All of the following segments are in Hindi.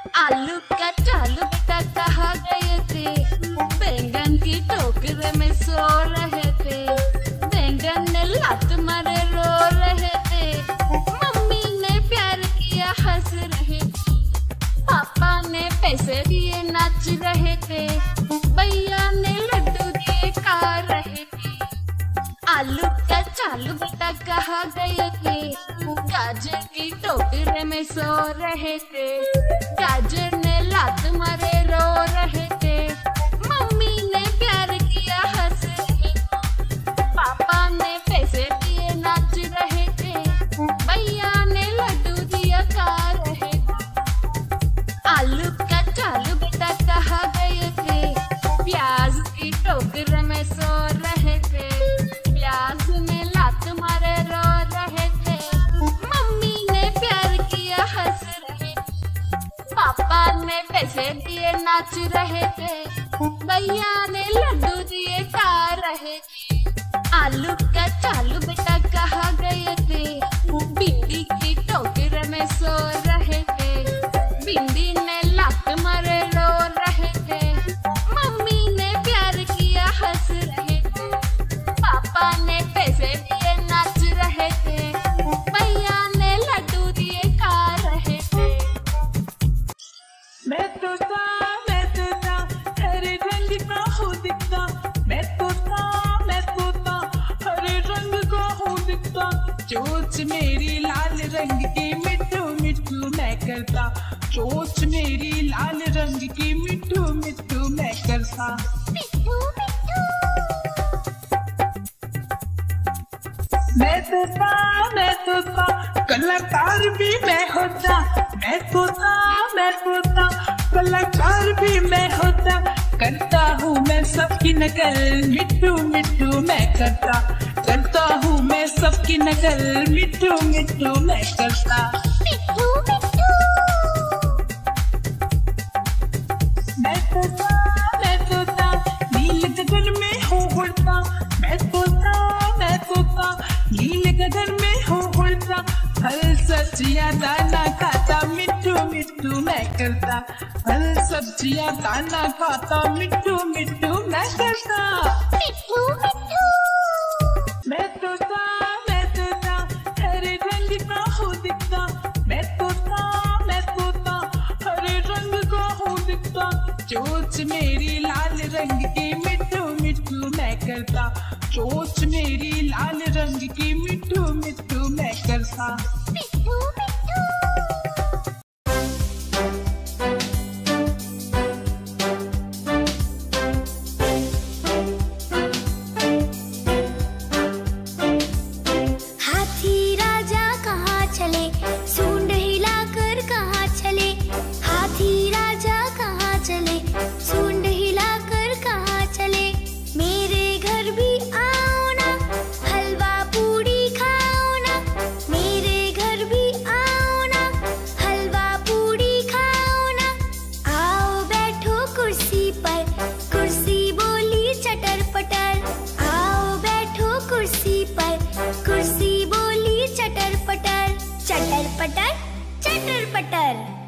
आलू का चालू का कहा गए थे। बैंगन की टोकरे में सो रहे का चालू बेटा कहा गए थे। गाजर की टोकरे में सो रहे थे। गाजर ने लात मारे रो रहे थे पैसे दिए नाच रहे थे। भैया ने लड्डू दिए, खा रहे थे। आलू का चालू बेटा मैं तो था मैं तो था कलाकार भी मैं होता। मैं तो था मैं तो था कलाकार भी मैं होता। करता हूँ मैं सबकी नकल, मिट्टू मिट्टू मैं करता। करता हूँ मैं सबकी नकल, मिट्टू मिट्टू मैं करता। मैं सब्ज़ियाँ दाना खाता मिट्टू मिट्टू मैं करता। फल सब्ज़ियाँ दाना खाता मिट्टू मिट्टू मैं करता। मैं तो था मैं तो हरे रंग का हूँ दिखता। मैं तो था मैं तो हरे रंग का हूँ दिखता। चोच मेरी लाल रंग की मिट्टू मिट्टू मैं करता। चोच मेरी लाल रंग की मिट्टू मिट्टू मैं करता। Woo! चटर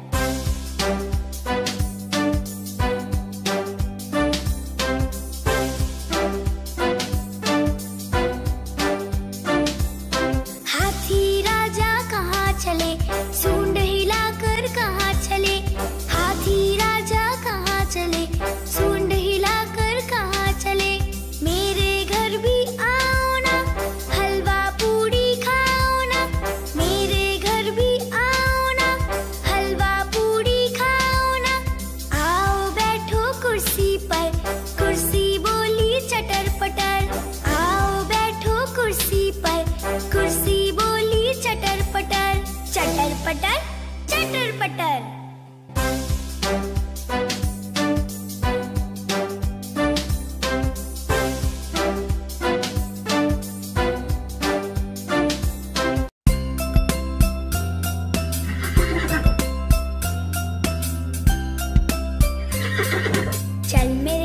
बटर चल मेरे